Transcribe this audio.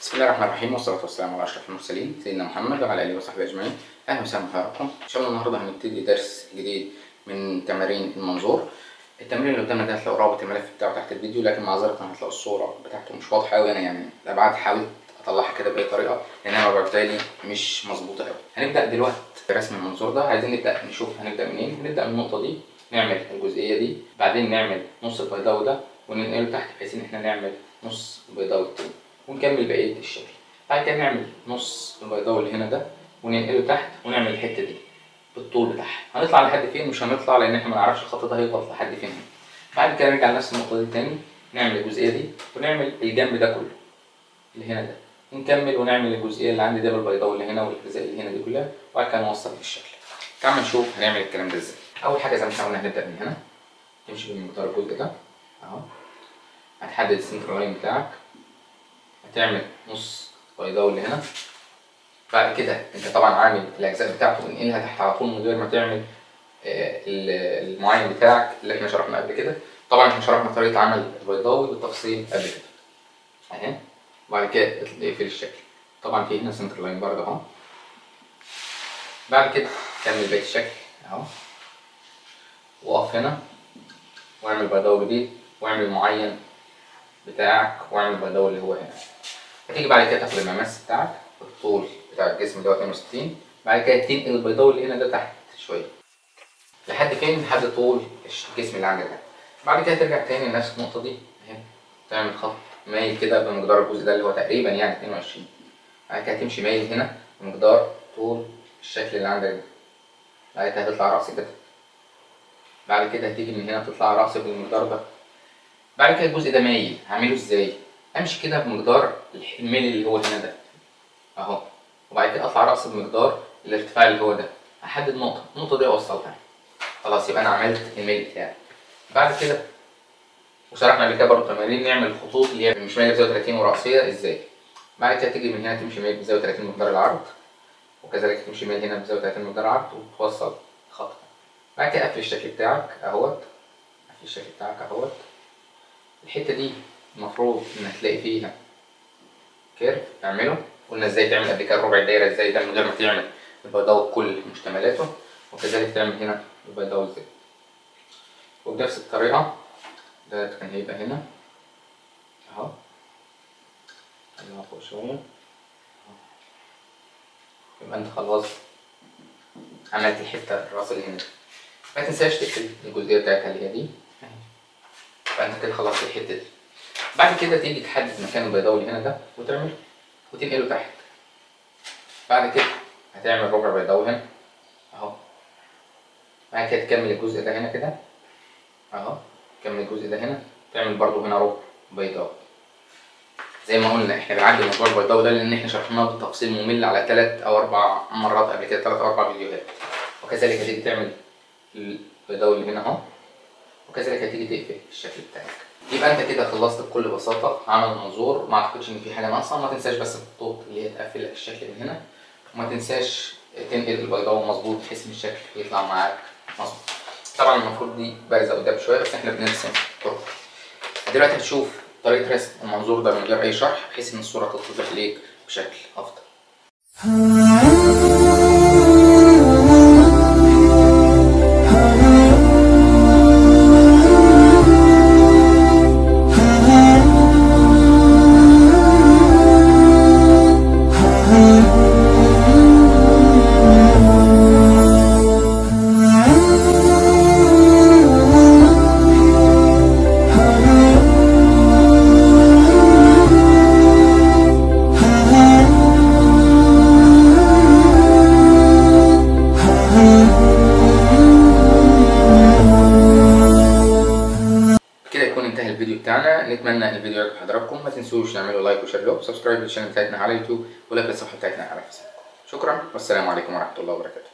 بسم الله الرحمن الرحيم والصلاة والسلام على أشرف المرسلين سيدنا محمد وعلى آله وصحبه أجمعين. أهلا وسهلا بحضراتكم إن شاء الله النهاردة هنبتدي درس جديد من تمارين المنظور. التمرين اللي قدامنا ده هتلاقوا رابط الملف بتاعه تحت الفيديو لكن معذرة هتلاقوا الصورة بتاعته مش واضحة أوي. أنا يعني الأبعاد حاولت أطلعها كده بأي طريقة لأنها بالتالي مش مظبوطة أوي. هنبدأ دلوقتي رسم المنظور ده. عايزين نبدأ نشوف هنبدأ منين. هنبدأ من النقطة دي نعمل الجزئية دي بعدين نعمل نص البيضاوي ده وننقله تحت بحيث إن إحنا نعمل نص البيضاوي التاني. ونكمل بقية الشكل بعد كده نعمل نص البيضاوي اللي هنا ده وننقله تحت ونعمل الحتة دي بالطول بتاعها. هنطلع لحد فين؟ مش هنطلع لأن إحنا ما نعرفش الخط ده هيخبط لحد فين. بعد كده نرجع لنفس النقطة دي تاني نعمل الجزئية دي ونعمل الجنب ده كله اللي هنا ده. ونكمل ونعمل الجزئية اللي عندي ده بالبيضاوي اللي هنا والأجزاء اللي هنا دي كلها وبعد كده نوصل للشكل. تعال نشوف هنعمل الكلام ده إزاي. أول حاجة زي ما إحنا قلنا هنبدأ من هنا. تمشي بمقدار الجزء ده أهو. هتحدد ال center line بتاعك. هتعمل نص بيضاوي اللي هنا. بعد كده انت طبعا عامل الأجزاء بتاعته انقلها تحت على طول من غير ما تعمل آه، ال- المعين بتاعك اللي إحنا شرحناه قبل كده. طبعا إحنا شرحنا طريقة عمل البيضاوي بالتفصيل قبل كده. أهي. وبعد كده اقفل الشكل. طبعا في هنا center line برضه أهو. بعد كده كمل بقية الشكل أهو. وقف هنا. واعمل بيضاوي جديد. واعمل المعين بتاعك. واعمل البيضاوي اللي هو هنا. هتيجي بعد كده تاخد المقاس بتاعك الطول بتاع الجسم اللي هو 62 بعد كده تنقل البيضاوي اللي هنا ده تحت شوية لحد فين لحد طول الجسم اللي عندك ده بعد كده ترجع تاني لنفس النقطه دي اهي تعمل خط مايل كده بمقدار الجزء ده اللي هو تقريبا يعني 22 بعد كده تمشي مايل هنا بمقدار طول الشكل اللي عندك ده بعد كده هتطلع رأسي كده بعد كده هتيجي من هنا تطلع رأسي بالمقدار ده بعد كده الجزء ده مايل هعمله إزاي امشي كده بمقدار الميل اللي هو هنا ده. اهو. وبعد كده اطلع رأس بمقدار الارتفاع اللي هو ده. احدد نقطة. النقطة دي اوصلها. خلاص يبقى أنا عملت الميل بتاعي. بعد كده وشرحنا قبل كده برضه تمارين نعمل الخطوط اللي هي مش مايل بزاوية 30 ورأسية. إزاي؟ بعد كده تيجي من هنا تمشي مايل بزاوية 30 مقدار العرض وكذلك تمشي مايل هنا بزاوية 30 مقدار العرض وتوصل خط بعد كده قفل الشكل بتاعك أهوت. قفل الشكل بتاعك أهوت. الحتة دي المفروض إنك تلاقي فيها curve اعمله. قلنا إزاي تعمل قبل كده ربع الدايره إزاي ده من غير ما تعمل. البيضاوي بكل مشتملاته. وكذلك تعمل هنا البيضاوي إزاي وبنفس الطريقة ده كان هيبقى هنا. أهو. خلينا فوق شوية. يبقى أنت خلاص عملت الحتة الرأس اللي هنا. ما تنساش تقفل الجزئية بتاعتها اللي هي دي. فانت كده خلصت الحتة دي. بعد كده تيجي تحدد مكان البيضاوي اللي هنا ده وتعمل وتنقله تحت. بعد كده هتعمل ربع بيضاوي هنا. أهو. بعد كده تكمل الجزء ده هنا كده. أهو. تكمل الجزء ده هنا. تعمل برضو هنا ربع بيضاوي زي ما قلنا إحنا بنعدي موضوع البيضاوي ده لأن إحنا شرحناه بالتفصيل ممل على ثلاث أو أربع مرات قبل كده ثلاث أو أربع فيديوهات. وكذلك هتيجي تعمل البيضاوي اللي هنا أهو. وكذلك هتيجي تقفل الشكل بتاعك. يبقى انت كده خلصت بكل بساطة عمل منظور ما اعتقدش ان في حاجة ناقصة ما تنساش بس الخطوط اللي هي تقفل الشكل من هنا وما تنساش تنقل البيضاوي مظبوط بحيث ان الشكل يطلع معاك مظبوط. طبعا المفروض دي بارزه قدام شوية بس إحنا بنرسم طرق. دلوقتي هتشوف طريقة رسم المنظور ده من غير أي شرح بحيث إن الصورة تتضح ليك بشكل أفضل. كده الفيديو بتاعنا نتمنى الفيديو يعجب حضراتكم ما تنسوش تعملوا like و share و subscribe لل channel بتاعتنا على يوتيوب و like للصفحه بتاعتنا على فيسبوك شكرا والسلام عليكم ورحمة الله وبركاته.